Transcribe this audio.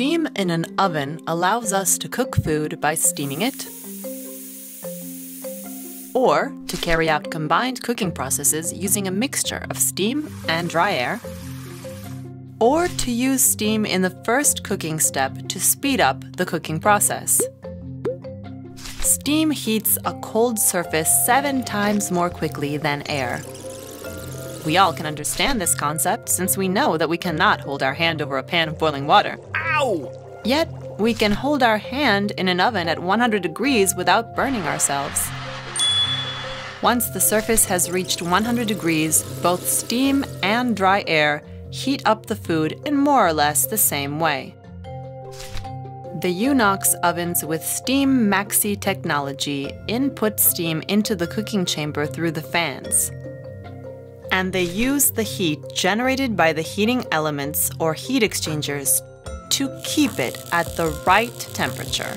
in an oven allows us to cook food by steaming it, or to carry out combined cooking processes using a mixture of steam and dry air, or to use steam in the first cooking step to speed up the cooking process. Steam heats a cold surface seven times more quickly than air. We all can understand this concept since we know that we cannot hold our hand over a pan of boiling water. Ow! Yet, we can hold our hand in an oven at 100 degrees without burning ourselves. Once the surface has reached 100 degrees, both steam and dry air heat up the food in more or less the same way. The Unox ovens with Steam Maxi technology input steam into the cooking chamber through the fans. And they use the heat generated by the heating elements or heat exchangers to keep it at the right temperature.